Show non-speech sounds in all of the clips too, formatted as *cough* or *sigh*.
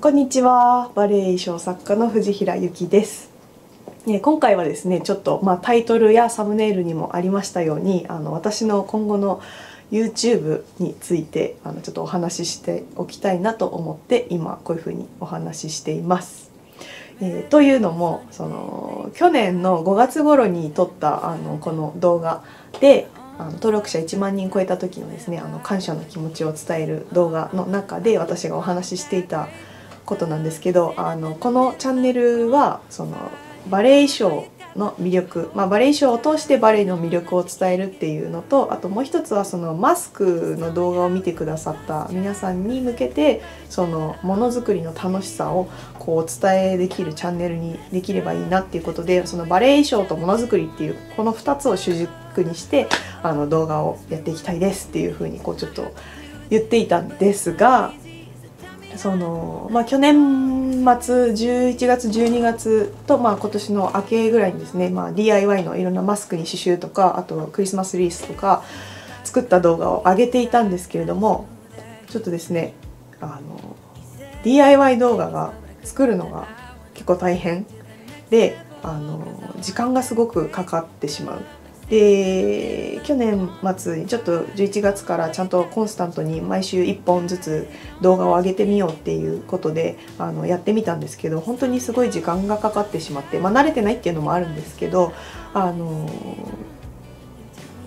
こんにちはバレエ衣装作家の藤平由紀ですね、今回はですねちょっと、まあ、タイトルやサムネイルにもありましたようにあの私の今後の YouTube についてあのちょっとお話ししておきたいなと思って今こういうふうにお話ししています。えー、というのもその去年の5月頃に撮ったあのこの動画であの登録者1万人超えた時のですねあの感謝の気持ちを伝える動画の中で私がお話ししていたことなんですけどあのこのチャンネルはそのバレエ衣装の魅力、まあ、バレエ衣装を通してバレエの魅力を伝えるっていうのとあともう一つはそのマスクの動画を見てくださった皆さんに向けてそのものづくりの楽しさをこうお伝えできるチャンネルにできればいいなっていうことでそのバレエ衣装とものづくりっていうこの2つを主軸にしてあの動画をやっていきたいですっていうふうにこうちょっと言っていたんですがその、まあ、去年末11月12月と、まあ、今年の明けぐらいにですね、まあ、DIY のいろんなマスクに刺繍とかあとクリスマスリースとか作った動画を上げていたんですけれどもちょっとですねあの DIY 動画が作るのが結構大変であの時間がすごくかかってしまう。で去年末にちょっと11月からちゃんとコンスタントに毎週1本ずつ動画を上げてみようっていうことであのやってみたんですけど本当にすごい時間がかかってしまって、まあ、慣れてないっていうのもあるんですけどあの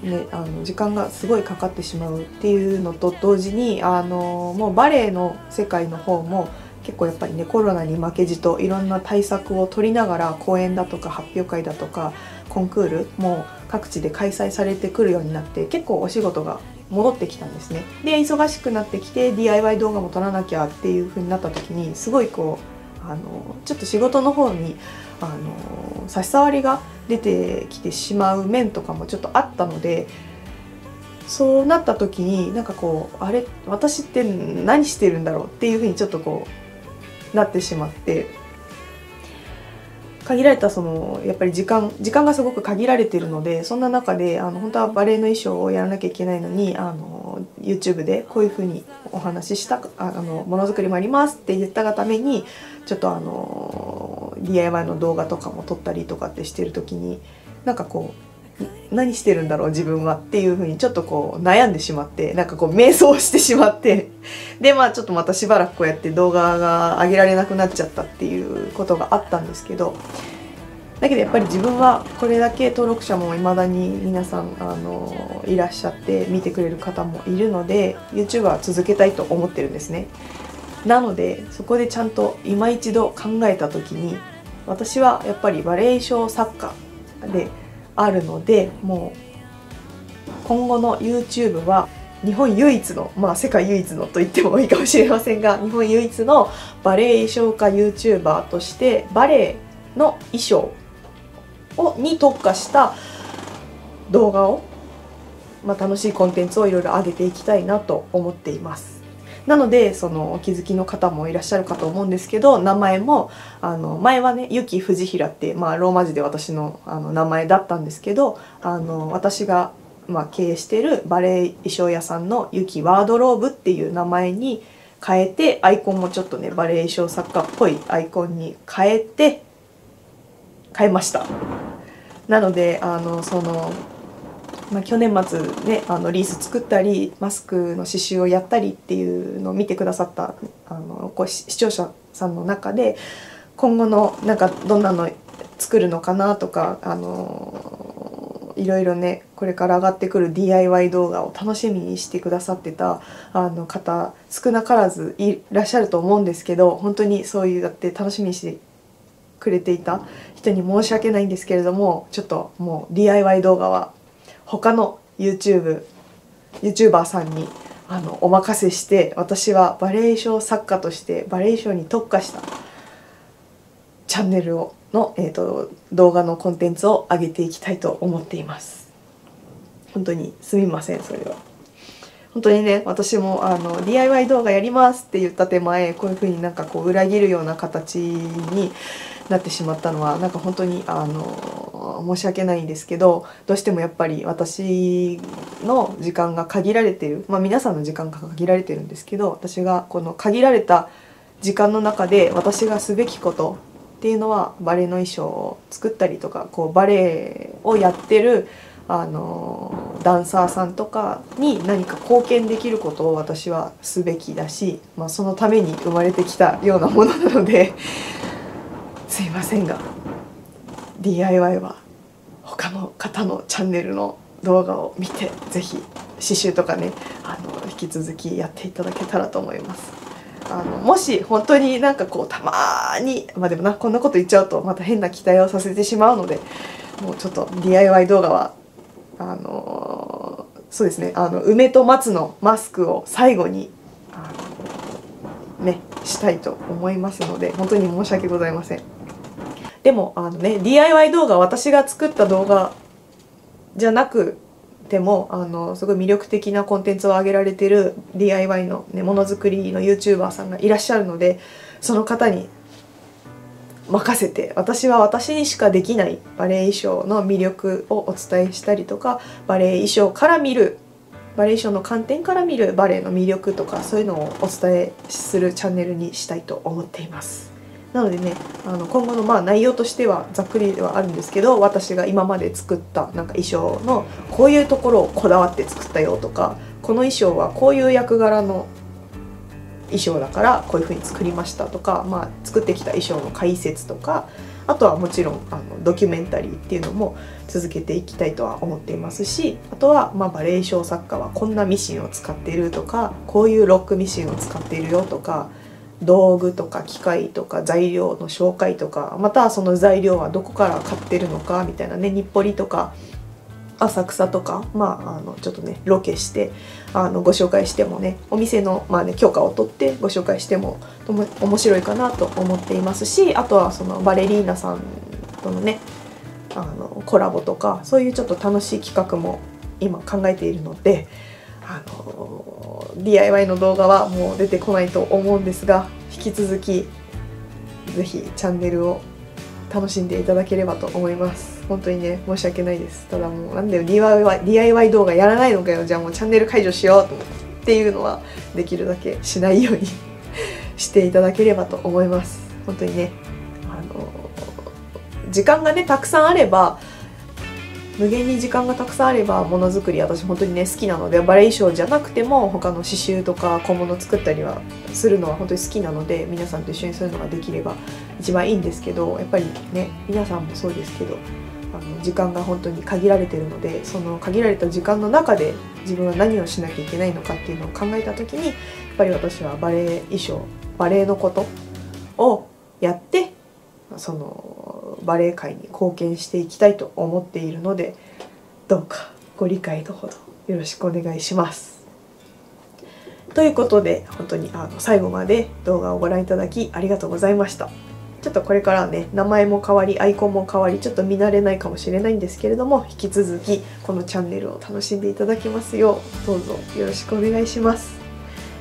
ね、あの時間がすごいかかってしまうっていうのと同時にあのもうバレエの世界の方も結構やっぱりねコロナに負けじといろんな対策を取りながら講演だとか発表会だとかコンクールも各地で開催されてくるようになって結構お仕事が戻ってきたんですね。で忙しくなってきて DIY 動画も撮らなきゃっていう風になった時にすごいこうあのちょっと仕事の方にあの差し障りが出てきてしまう面とかもちょっとあったのでそうなった時になんかこうあれ私って何してるんだろうっていう風にちょっとこうなってしまって限られたそのやっぱり時間時間がすごく限られているのでそんな中であの本当はバレエの衣装をやらなきゃいけないのにあの YouTube でこういうふうにお話ししたあのものづくりもありますって言ったがためにちょっとあの DIY の動画とかも撮ったりとかってしてる時になんかこう何してるんだろう自分はっていうふうにちょっとこう悩んでしまってなんかこう瞑想してしまってでまあちょっとまたしばらくこうやって動画が上げられなくなっちゃったっていうことがあったんですけどだけどやっぱり自分はこれだけ登録者も未だに皆さんあのいらっしゃって見てくれる方もいるので YouTube は続けたいと思ってるんですね。なのでそこでちゃんと今一度考えた時に私はやっぱりバレエショー作家であるのでもう今後の YouTube は日本唯一のまあ世界唯一のと言ってもいいかもしれませんが *laughs* 日本唯一のバレエ衣装家 YouTuber としてバレエの衣装をに特化した動画を、まあ、楽しいコンテンツをいろいろ上げていきたいなと思っています。なのでそのお気づきの方もいらっしゃるかと思うんですけど名前もあの前はねゆき藤平って、まあ、ローマ字で私のあの名前だったんですけどあの私が、まあ、経営しているバレエ衣装屋さんのゆきワードローブっていう名前に変えてアイコンもちょっとねバレエ衣装作家っぽいアイコンに変えて変えました。なのであのそのまあ、去年末ねあのリース作ったりマスクの刺繍をやったりっていうのを見てくださったあのこう視聴者さんの中で今後のなんかどんなの作るのかなとかあのいろいろねこれから上がってくる DIY 動画を楽しみにしてくださってたあの方少なからずいらっしゃると思うんですけど本当にそういうやって楽しみにしてくれていた人に申し訳ないんですけれどもちょっともう DIY 動画は他の YouTube YouTuber さんにあのお任せして私はバレエ衣装作家としてバレエ衣装に特化したチャンネルをの、えーと、動画のコンテンツを上げていきたいと思っています。本当にすみませんそれは。本当にね私もあの DIY 動画やりますって言った手前こういう風になんかこう裏切るような形になってしまったのはなんか本当にあの申し訳ないんですけどどうしてもやっぱり私の時間が限られてるまあ皆さんの時間が限られてるんですけど私がこの限られた時間の中で私がすべきことっていうのはバレエの衣装を作ったりとかこうバレエをやってるあのダンサーさんとかに何か貢献できることを私はすべきだし、まあ、そのために生まれてきたようなものなのですいませんが DIY は他の方のチャンネルの動画を見て是非刺繍とかねあの引き続きやっていただけたらと思います。あのもし本当になんかこうたまにまあでもなこんなこと言っちゃうとまた変な期待をさせてしまうのでもうちょっと DIY 動画はあのそうですねあの梅と松のマスクを最後にねしたいと思いますので本当に申し訳ございません。でもあのね DIY 動画私が作った動画じゃなくてもあのすごい魅力的なコンテンツを上げられてる DIY の、ね、ものづくりの YouTuber さんがいらっしゃるのでその方に任せて私は私にしかできないバレエ衣装の魅力をお伝えしたりとかバレエ衣装から見るバレエ衣装の観点から見るバレエの魅力とかそういうのをお伝えするチャンネルにしたいと思っています。なのでねあの今後のまあ内容としてはざっくりではあるんですけど私が今まで作ったなんか衣装のこういうところをこだわって作ったよとかこの衣装はこういう役柄の衣装だからこういう風に作りましたとか、まあ、作ってきた衣装の解説とかあとはもちろんあのドキュメンタリーっていうのも続けていきたいとは思っていますしあとは、まあ、バレエ衣装作家はこんなミシンを使っているとかこういうロックミシンを使っているよとか道具とか機械とか材料の紹介とかまたその材料はどこから買ってるのかみたいなね日暮里とか浅草とか、まあ、あのちょっとねロケしてあのご紹介してもねお店の、まあね、許可を取ってご紹介しても面白いかなと思っていますしあとはそのバレリーナさんとのねあのコラボとかそういうちょっと楽しい企画も今考えているのであの DIY の動画はもう出てこないと思うんですが引き続き是非チャンネルを楽しんでいただければと思います。本当にね申し訳ないです。ただもうなんだよ DIY, DIY 動画やらないのかよ。じゃあもうチャンネル解除しようとっていうのはできるだけしないように *laughs* していただければと思います。本当にねあの時間がねたくさんあれば無限に時間がたくさんあればものづくり私本当にね好きなのでバレエ衣装じゃなくても他の刺繍とか小物作ったりはするのは本当に好きなので皆さんと一緒にそういうのができれば一番いいんですけどやっぱりね皆さんもそうですけどあの時間が本当に限られてるのでその限られた時間の中で自分は何をしなきゃいけないのかっていうのを考えた時にやっぱり私はバレエ衣装バレエのことをやってそのバレエ界に貢献していきたいと思っているのでどうかご理解のほどよろしくお願いします。ということで本当にあの最後まで動画をご覧いただきありがとうございました。ちょっとこれからね名前も変わりアイコンも変わりちょっと見慣れないかもしれないんですけれども引き続きこのチャンネルを楽しんでいただきますようどうぞよろしくお願いします。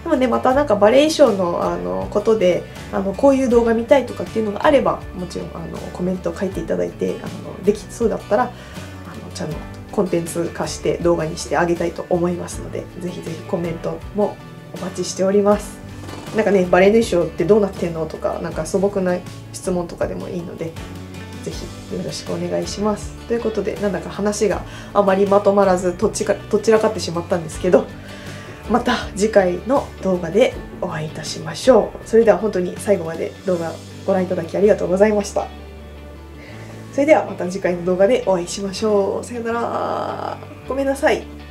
でもねまたなんかバレエ衣装のあのことであのこういう動画見たいとかっていうのがあればもちろんあのコメント書いていただいてあのできそうだったらあのちゃんとコンテンツ化して動画にしてあげたいと思いますのでぜひぜひコメントもお待ちしております。なんかねバレエの衣装ってどうなってんのとかなんか素朴な質問とかでもいいのでぜひよろしくお願いします。ということでなんだか話があまりまとまらずどちらかってしまったんですけどまた次回の動画でお会いいたしましょう。それでは本当に最後まで動画ご覧いただきありがとうございました。それではまた次回の動画でお会いしましょう。さよなら。ごめんなさい。